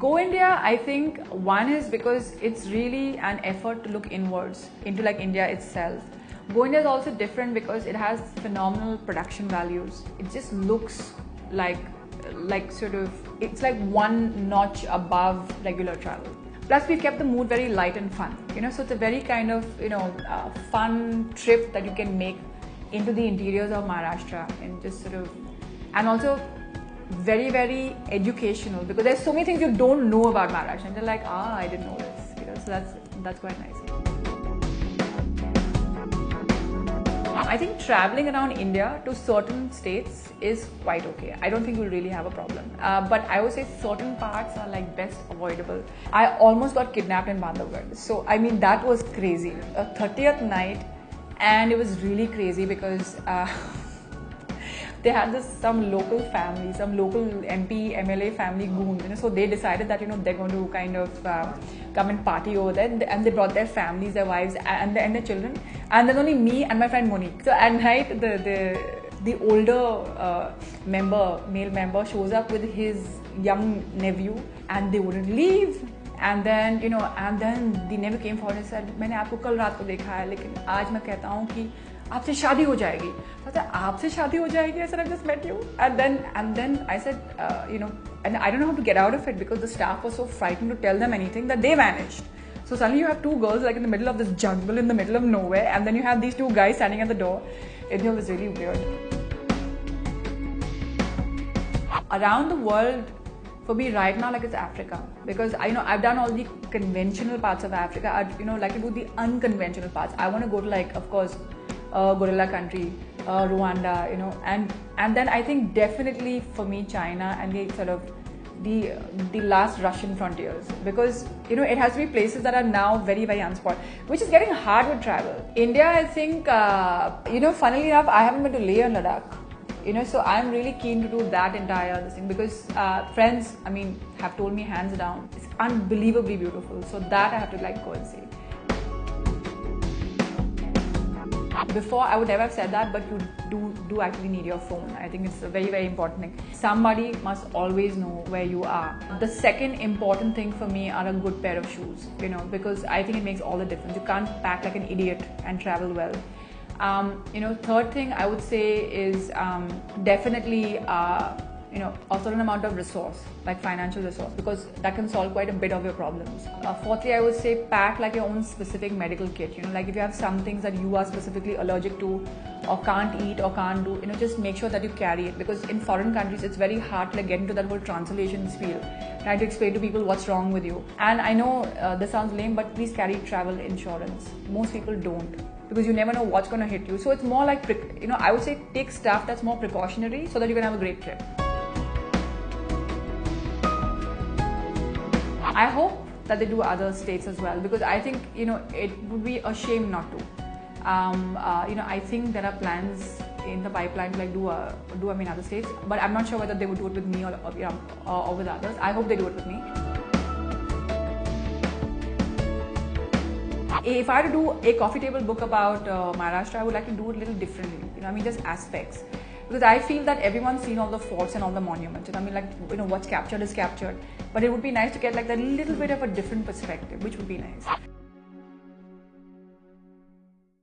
Go India, I think one is because it's really an effort to look inwards into like India itself. Go India is also different because it has phenomenal production values. It just looks like like sort of it's like one notch above regular travel. Plus, we've kept the mood very light and fun. You know, so it's a very kind of you know uh, fun trip that you can make into the interiors of Maharashtra and just sort of and also very very educational because there's so many things you don't know about Maharashtra and they're like ah I didn't know this you know so that's that's quite nice. I think traveling around India to certain states is quite okay. I don't think you'll really have a problem. Uh, but I would say certain parts are like best avoidable. I almost got kidnapped in Bandhavgarh. So, I mean, that was crazy. A 30th night, and it was really crazy because. Uh, they had this some local family, some local MP, MLA family goons. You know, so they decided that you know they're going to kind of uh, come and party over there, and they brought their families, their wives, and their, and their children. And then only me and my friend Monique. So at night, the the the older uh, member, male member, shows up with his young nephew, and they wouldn't leave. And then you know and then the never came for sir मैंने आपको कल रात को देखा है लेकिन आज मैं कहता हूँ कि आपसे शादी हो जाएगी तो आपसे शादी हो जाएगी sir I just met you and then and then I said you know and I don't know how to get out of it because the staff was so frightened to tell them anything that they managed So suddenly you have two girls like in the middle of this jungle in the middle of nowhere, and then you have these two guys standing at the door. It was really weird. Around the world, for me right now, like it's Africa because I you know I've done all the conventional parts of Africa. I'd you know like to do the unconventional parts. I want to go to like of course uh, gorilla country, uh, Rwanda, you know, and and then I think definitely for me China and the sort of the the last Russian frontiers because you know it has to be places that are now very very unspotted, which is getting hard with travel. India, I think, uh, you know, funnily enough, I haven't been to Leh and Ladakh. You know, so I'm really keen to do that entire thing because uh, friends, I mean, have told me hands down, it's unbelievably beautiful. So that I have to like go and see. Before I would never have said that, but you do do actually need your phone. I think it's a very very important thing. Somebody must always know where you are. The second important thing for me are a good pair of shoes. You know, because I think it makes all the difference. You can't pack like an idiot and travel well. Um, you know, third thing I would say is um, definitely. Uh, you know a certain amount of resource like financial resource because that can solve quite a bit of your problems. Uh, fourthly i would say pack like your own specific medical kit. You know like if you have some things that you are specifically allergic to or can't eat or can't do you know just make sure that you carry it because in foreign countries it's very hard to like get into that whole translation field trying to explain to people what's wrong with you. And i know uh, this sounds lame but please carry travel insurance. Most people don't because you never know what's going to hit you. So it's more like you know i would say take stuff that's more precautionary so that you can have a great trip I hope that they do other states as well because I think you know it would be a shame not to. Um, uh, you know, I think there are plans in the pipeline to like do a, do I mean other states, but I'm not sure whether they would do it with me or, or you know or, or with others. I hope they do it with me. If I had to do a coffee table book about uh, Maharashtra, I would like to do it a little differently. You know, I mean just aspects because I feel that everyone's seen all the forts and all the monuments. And I mean, like you know, what's captured is captured. But it would be nice to get like that little bit of a different perspective, which would be nice.